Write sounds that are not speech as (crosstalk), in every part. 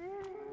Mm-hmm. (laughs)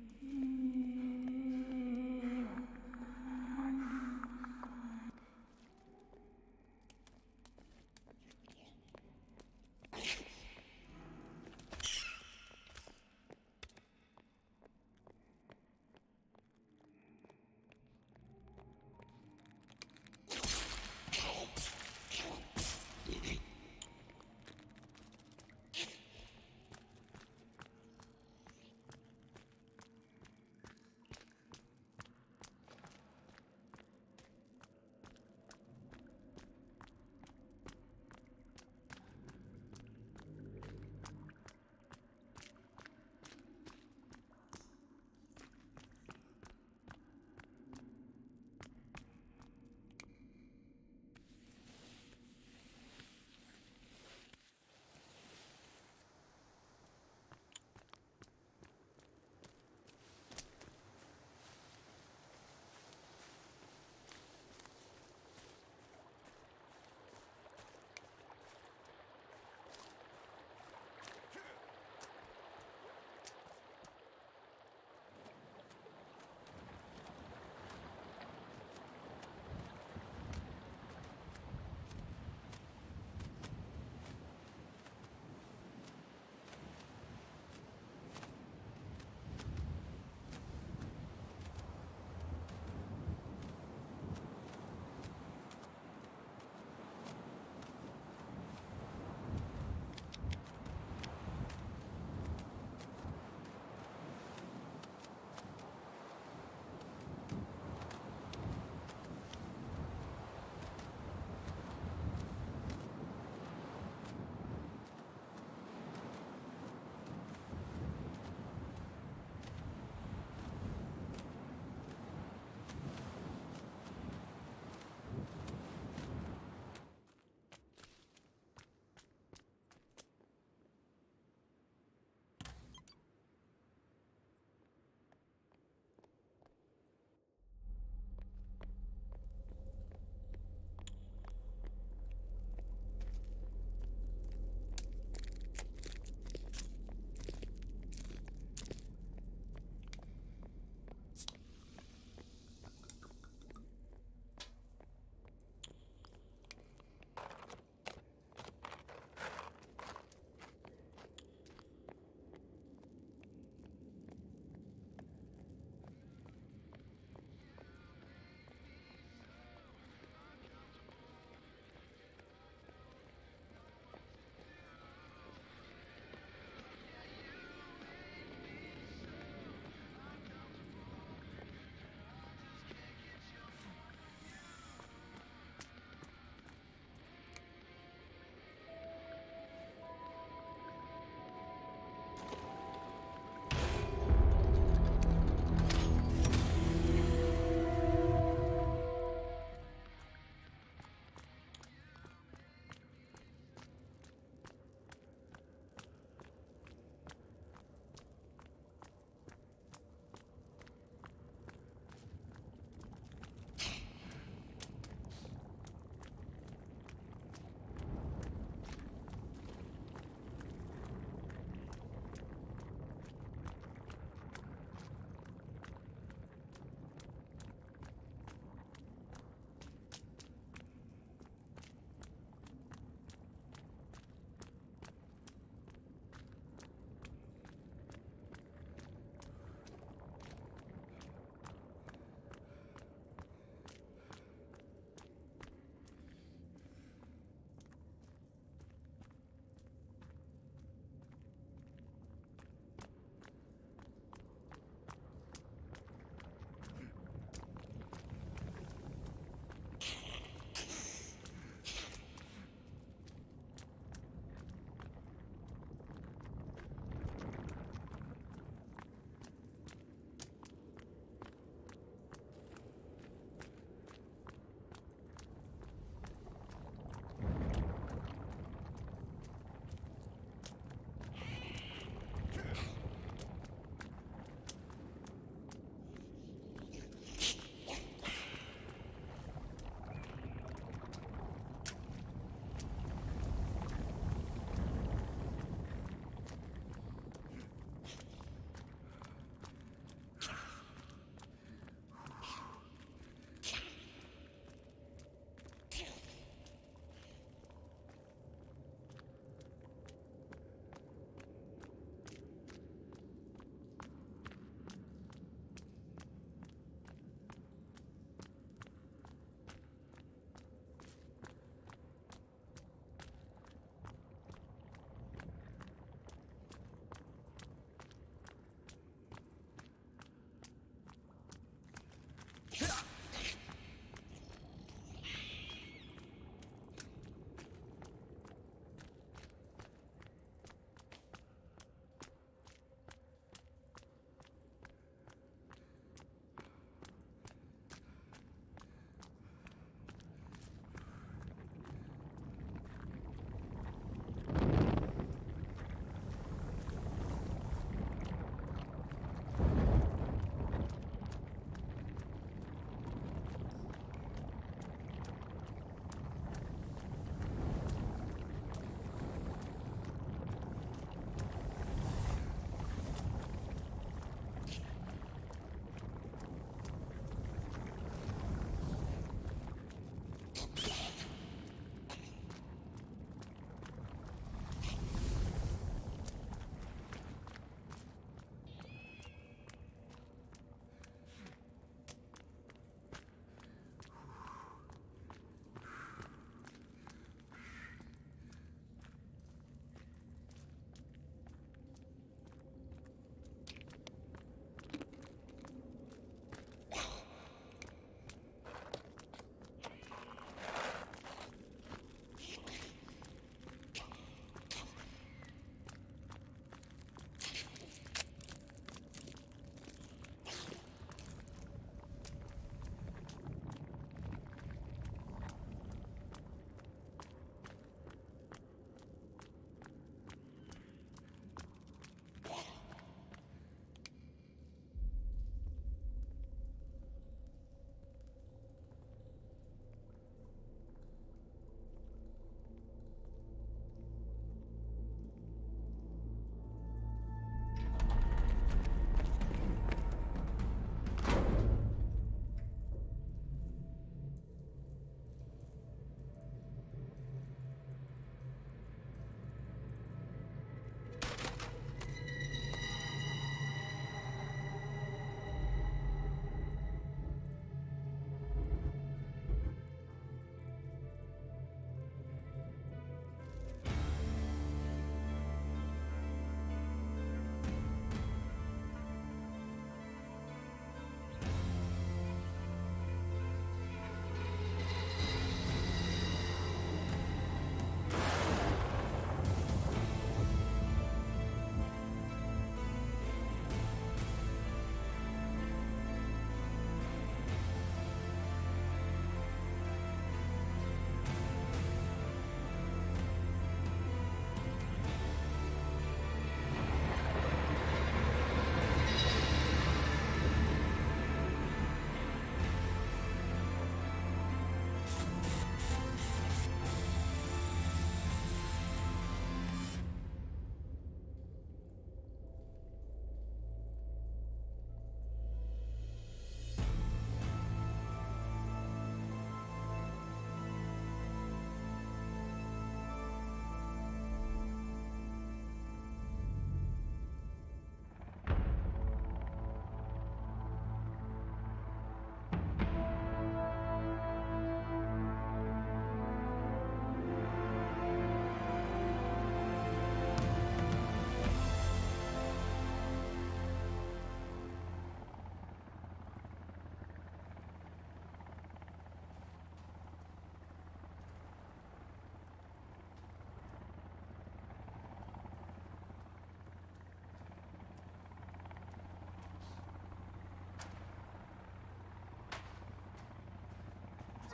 Mm-hmm.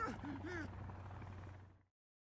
Huh? (laughs)